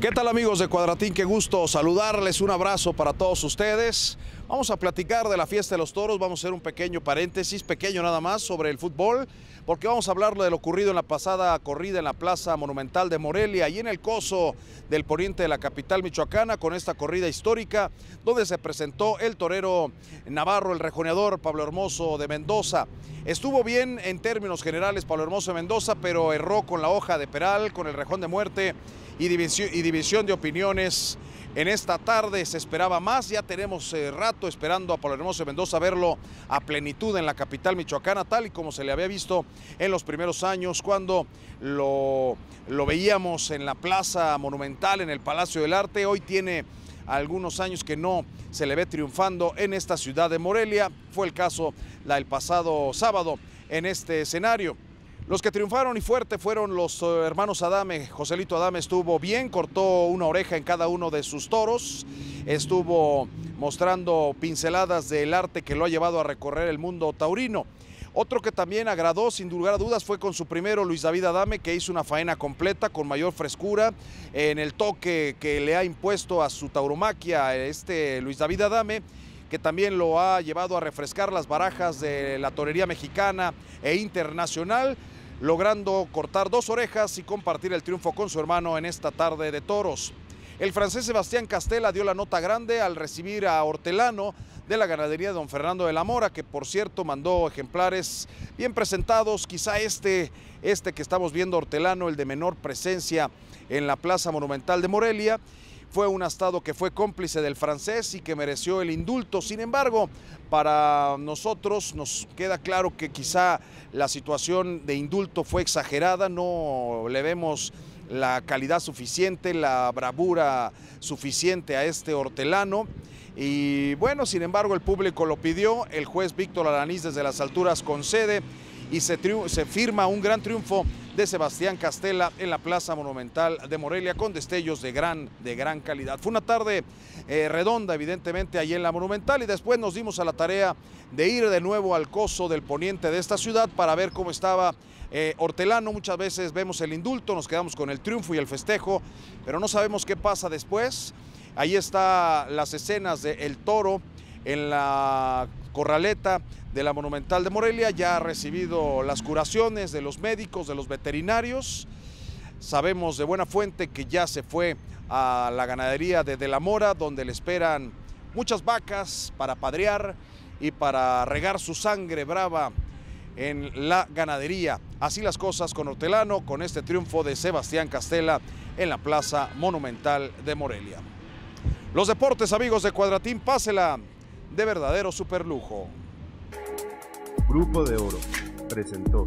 ¿Qué tal amigos de Cuadratín? Qué gusto saludarles, un abrazo para todos ustedes. Vamos a platicar de la fiesta de los toros, vamos a hacer un pequeño paréntesis, pequeño nada más, sobre el fútbol, porque vamos a hablar de lo ocurrido en la pasada corrida en la Plaza Monumental de Morelia y en el coso del poniente de la capital michoacana con esta corrida histórica, donde se presentó el torero Navarro, el rejoneador Pablo Hermoso de Mendoza. Estuvo bien en términos generales Pablo Hermoso de Mendoza, pero erró con la hoja de Peral, con el rejón de muerte y división, y división de opiniones. En esta tarde se esperaba más, ya tenemos eh, rato esperando a Pablo Hermoso Mendoza verlo a plenitud en la capital michoacana, tal y como se le había visto en los primeros años cuando lo, lo veíamos en la plaza monumental, en el Palacio del Arte. Hoy tiene algunos años que no se le ve triunfando en esta ciudad de Morelia. Fue el caso del pasado sábado en este escenario. Los que triunfaron y fuerte fueron los eh, hermanos Adame. Joselito Adame estuvo bien, cortó una oreja en cada uno de sus toros, estuvo mostrando pinceladas del arte que lo ha llevado a recorrer el mundo taurino. Otro que también agradó sin lugar a dudas fue con su primero Luis David Adame, que hizo una faena completa con mayor frescura en el toque que le ha impuesto a su tauromaquia este Luis David Adame que también lo ha llevado a refrescar las barajas de la torería mexicana e internacional logrando cortar dos orejas y compartir el triunfo con su hermano en esta tarde de toros. El francés Sebastián Castela dio la nota grande al recibir a Hortelano de la ganadería de don Fernando de la Mora, que por cierto mandó ejemplares bien presentados, quizá este, este que estamos viendo Hortelano, el de menor presencia en la Plaza Monumental de Morelia, fue un estado que fue cómplice del francés y que mereció el indulto. Sin embargo, para nosotros nos queda claro que quizá la situación de indulto fue exagerada, no le vemos la calidad suficiente, la bravura suficiente a este hortelano. Y bueno, sin embargo, el público lo pidió, el juez Víctor Alanís desde las alturas concede y se, se firma un gran triunfo de Sebastián Castela en la Plaza Monumental de Morelia con destellos de gran, de gran calidad. Fue una tarde eh, redonda, evidentemente, ahí en la Monumental y después nos dimos a la tarea de ir de nuevo al coso del poniente de esta ciudad para ver cómo estaba eh, Hortelano. Muchas veces vemos el indulto, nos quedamos con el triunfo y el festejo, pero no sabemos qué pasa después. Ahí están las escenas del el toro en la corraleta de la Monumental de Morelia, ya ha recibido las curaciones de los médicos, de los veterinarios. Sabemos de buena fuente que ya se fue a la ganadería de De la Mora, donde le esperan muchas vacas para padrear y para regar su sangre brava en la ganadería. Así las cosas con Hortelano, con este triunfo de Sebastián Castela en la Plaza Monumental de Morelia. Los deportes, amigos de Cuadratín, pásela de verdadero superlujo. Grupo de Oro presentó